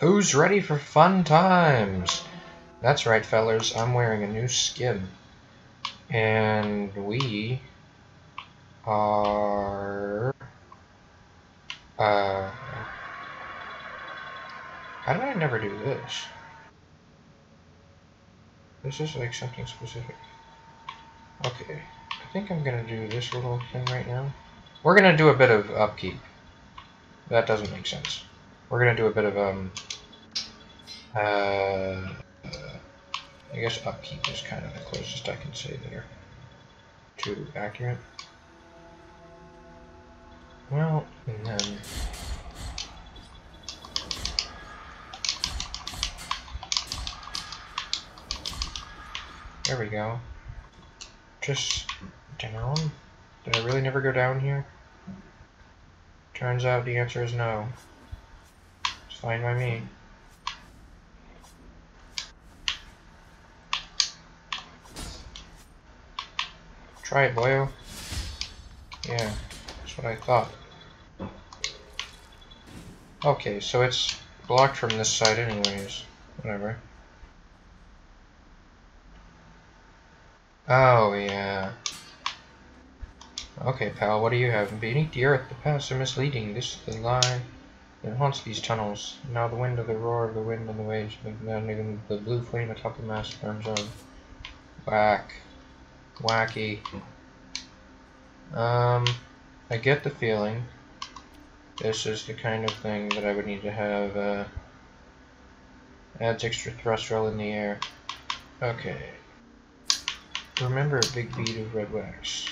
Who's ready for fun times? That's right, fellers. I'm wearing a new skin. And we are... Uh... How did I never do this? This is like something specific. Okay. I think I'm gonna do this little thing right now. We're gonna do a bit of upkeep. That doesn't make sense. We're gonna do a bit of, um... Uh... I guess upkeep is kind of the closest I can say there to accurate. Well, and then there we go. Just down. Did I really never go down here? Turns out the answer is no. It's fine by me. Try it, boyo. Yeah, that's what I thought. Okay, so it's blocked from this side anyways. Whatever. Oh, yeah. Okay, pal, what do you have? Beneath the earth, the paths are misleading. This is the lie that haunts these tunnels. Now the wind of the roar of the wind and the waves, and even the blue flame atop the mast burns on. Whack wacky. Um, I get the feeling this is the kind of thing that I would need to have, uh, adds extra thrust roll in the air. Okay. Remember a big bead of red wax.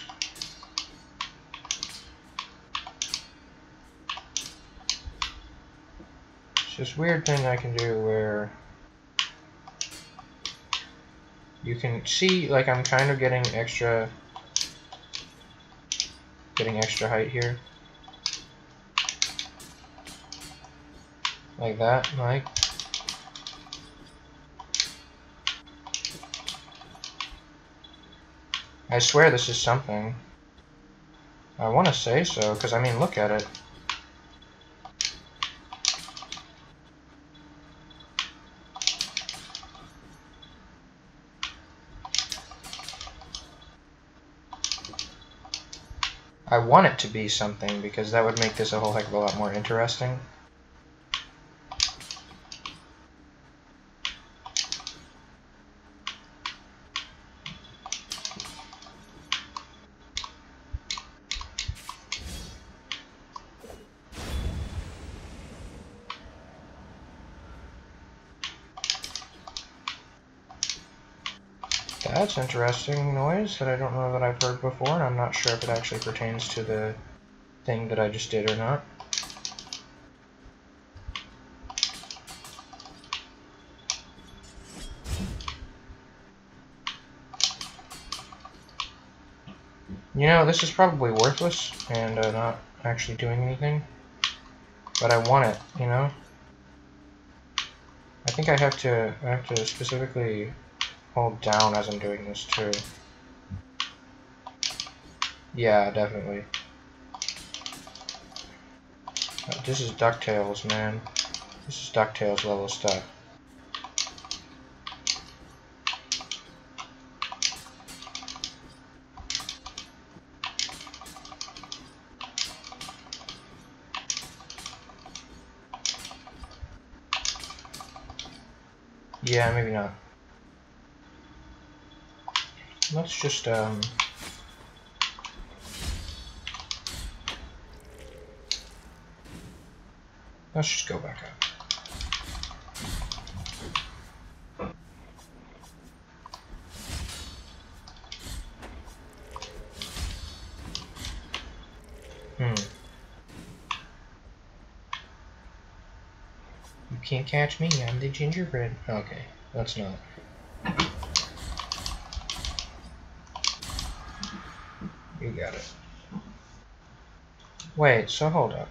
This weird thing I can do where you can see like I'm kind of getting extra getting extra height here. Like that like. I swear this is something. I want to say so because I mean look at it I want it to be something because that would make this a whole heck of a lot more interesting. That's interesting noise that I don't know that I've heard before, and I'm not sure if it actually pertains to the thing that I just did or not. You know, this is probably worthless and uh, not actually doing anything, but I want it, you know? I think I have to, I have to specifically hold down as I'm doing this too. Yeah, definitely. Uh, this is DuckTales, man. This is DuckTales level stuff. Yeah, maybe not. Let's just, um... Let's just go back up. Hmm. You can't catch me, I'm the gingerbread. Okay, that's not. You got it. Wait, so hold up.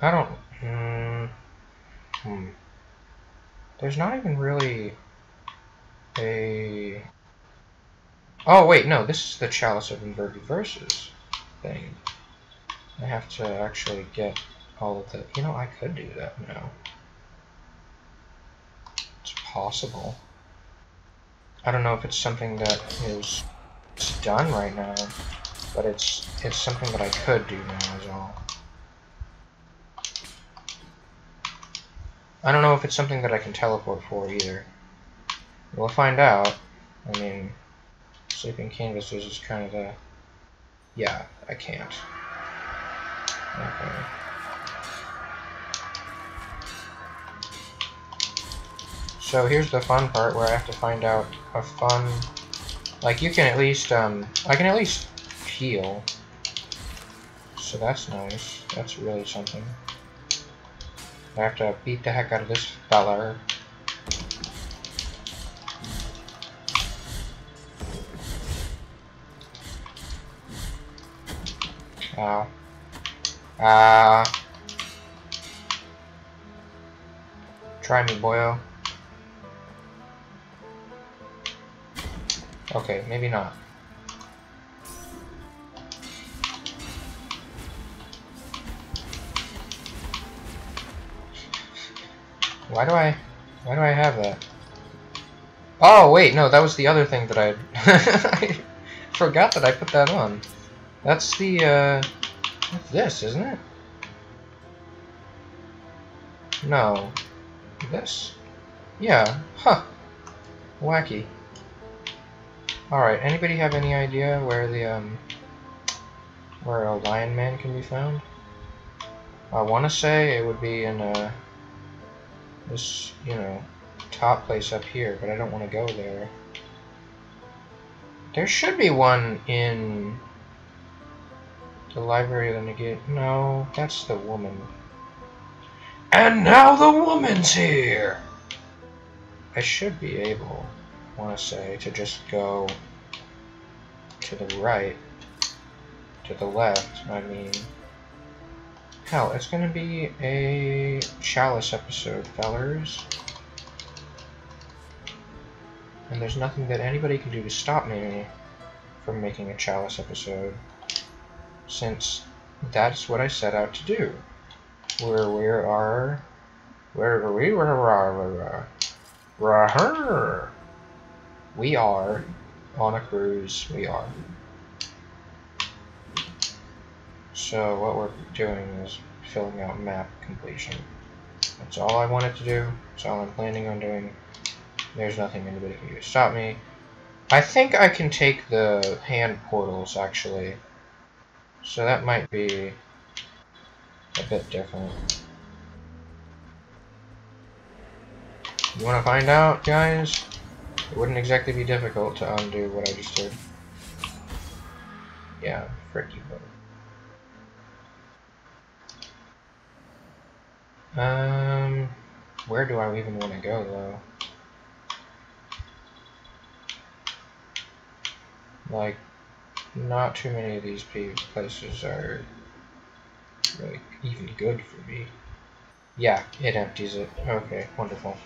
I don't... Hmm, hmm. There's not even really a... Oh, wait, no, this is the Chalice of Inverted Verses thing. I have to actually get all of the... You know, I could do that now. It's possible. I don't know if it's something that is done right now, but it's it's something that I could do now is all. I don't know if it's something that I can teleport for either. We'll find out. I mean, sleeping canvases is kind of a... Yeah, I can't. Okay. So here's the fun part where I have to find out a fun... Like, you can at least, um... I can at least heal. So that's nice. That's really something. I have to beat the heck out of this fella. Ow. Ah. Uh, try me, boyo. Okay, maybe not. Why do I... Why do I have that? Oh, wait, no, that was the other thing that I... I forgot that I put that on. That's the, uh... That's this, isn't it? No. This? Yeah. Huh. Wacky. Alright, anybody have any idea where the, um... Where a Lion Man can be found? I want to say it would be in, uh this, you know, top place up here, but I don't want to go there. There should be one in the library of the negate. No, that's the woman. And now the woman's here! I should be able, I want to say, to just go to the right, to the left, I mean, Hell, it's gonna be a Chalice episode, fellers. And there's nothing that anybody can do to stop me from making a Chalice episode. Since that's what I set out to do. Where we are... Where are we were... We are on a cruise. We are. So what we're doing is filling out map completion. That's all I wanted to do. That's all I'm planning on doing. There's nothing anybody can do to stop me. I think I can take the hand portals, actually. So that might be a bit different. You want to find out, guys? It wouldn't exactly be difficult to undo what I just did. Yeah, vote. Um, where do I even want to go, though? Like, not too many of these places are really even good for me. Yeah, it empties it. Okay, wonderful.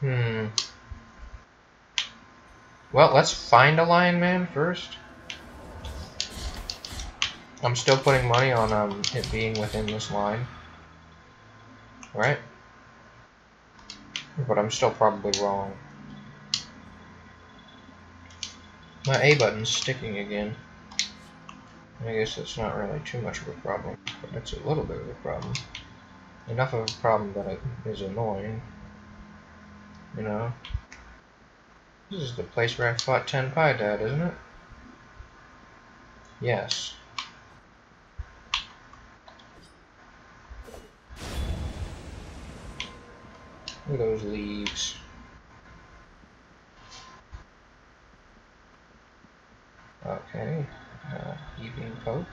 Hmm. Well, let's find a Lion Man first. I'm still putting money on um, it being within this line. Right? But I'm still probably wrong. My A button's sticking again. I guess that's not really too much of a problem, but it's a little bit of a problem. Enough of a problem that it is annoying. You know? This is the place where I fought Ten Piedad, isn't it? Yes. Those leaves. Okay, uh, Evening Pope.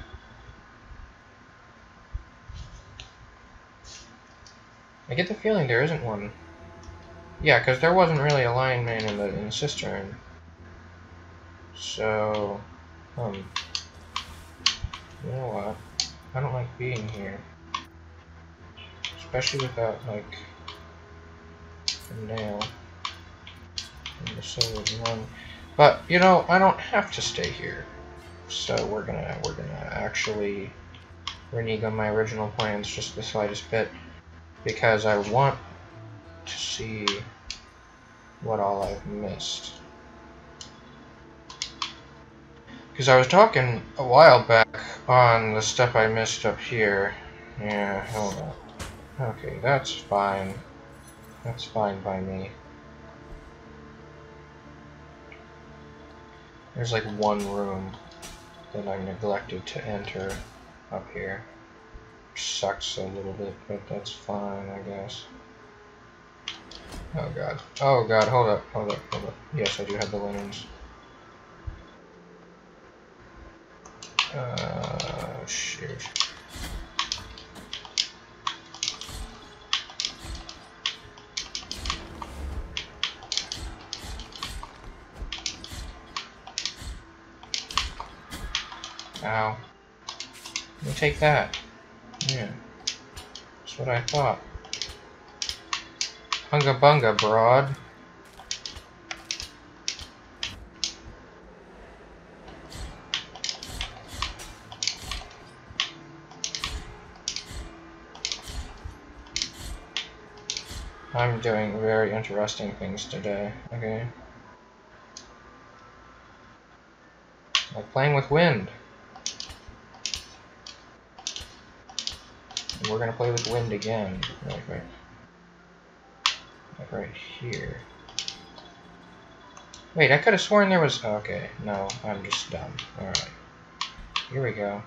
I get the feeling there isn't one. Yeah, because there wasn't really a Lion Man in the, in the cistern. So, um, you know what? I don't like being here. Especially without, like, nail and the solid one. But you know, I don't have to stay here. So we're gonna we're gonna actually renege on my original plans just the slightest bit because I want to see what all I've missed. Because I was talking a while back on the stuff I missed up here. Yeah, hold on. Okay, that's fine. That's fine by me. There's like one room that I neglected to enter up here. Which sucks a little bit, but that's fine, I guess. Oh god. Oh god, hold up, hold up, hold up. Yes, I do have the linens. Uh, shoot. Ow. Let me take that. Yeah. That's what I thought. Hunga bunga, broad. I'm doing very interesting things today, okay? Like playing with wind. We're gonna play with wind again. Like right, like right here. Wait, I could have sworn there was... Okay, no, I'm just dumb. Alright. Here we go.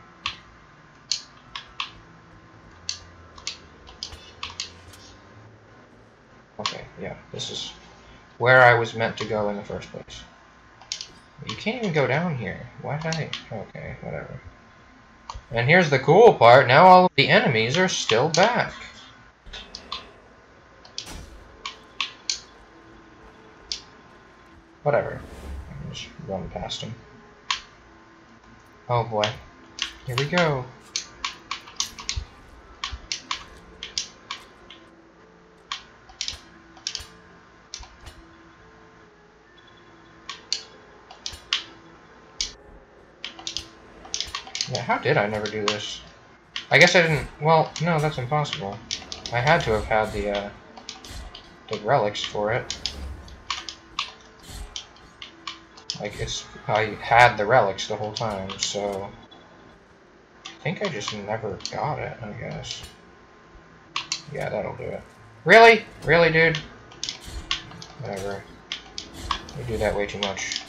Okay, yeah, this is where I was meant to go in the first place. You can't even go down here. Why did I... Okay, whatever. And here's the cool part, now all of the enemies are still back. Whatever. I just run past them. Oh boy. Here we go. Yeah, how did I never do this? I guess I didn't... Well, no, that's impossible. I had to have had the, uh, the relics for it. Like, it's... I had the relics the whole time, so... I think I just never got it, I guess. Yeah, that'll do it. Really? Really, dude? Whatever. You do that way too much.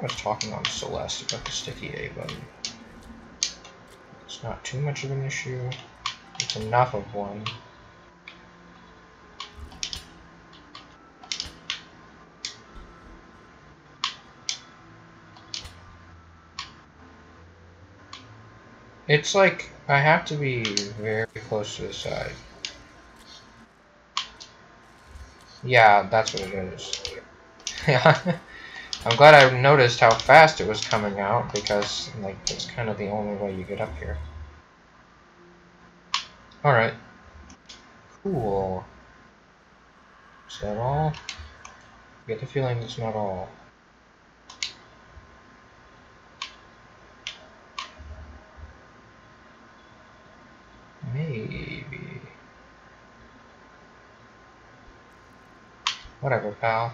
I was talking on Celeste about the sticky A button. It's not too much of an issue. It's enough of one. It's like I have to be very close to the side. Yeah, that's what it is. Yeah. I'm glad I noticed how fast it was coming out because like it's kind of the only way you get up here. Alright. Cool. Is that all? I get the feeling it's not all. Maybe. Whatever, pal.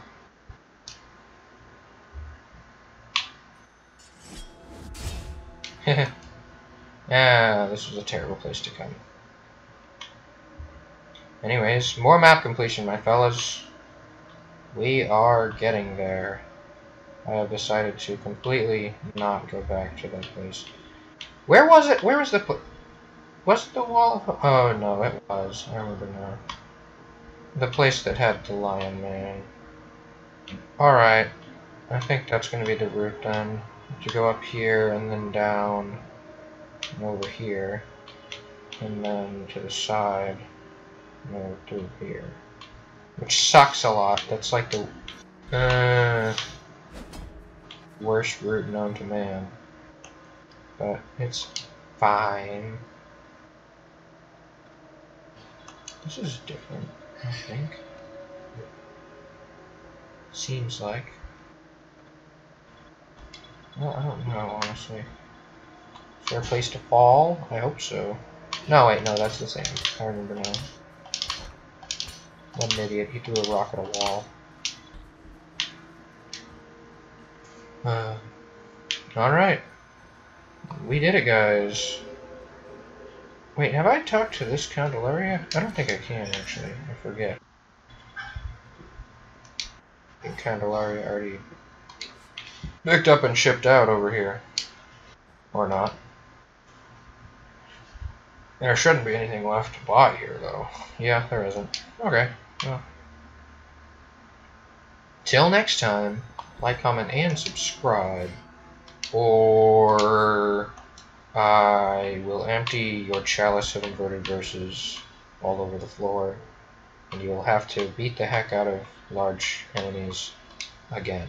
yeah, this was a terrible place to come. Anyways, more map completion, my fellas. We are getting there. I have decided to completely not go back to that place. Where was it? Where was the... Was it the wall of... Oh, no, it was. I remember now. The place that had the Lion Man. Alright. I think that's going to be the route then. To go up here and then down and over here. And then to the side and over through here. Which sucks a lot. That's like the uh, worst route known to man. But it's fine. This is different, I think. Seems like. Well, I don't know, honestly. Is there a place to fall? I hope so. No, wait, no, that's the same. I remember now. What an idiot. He threw a rock at a wall. Uh, Alright. We did it, guys. Wait, have I talked to this Candelaria? I don't think I can, actually. I forget. I think Candelaria already picked up and shipped out over here. Or not. There shouldn't be anything left to buy here, though. Yeah, there isn't. Okay, well. Till next time, like, comment, and subscribe. Or I will empty your chalice of inverted verses all over the floor, and you will have to beat the heck out of large enemies again.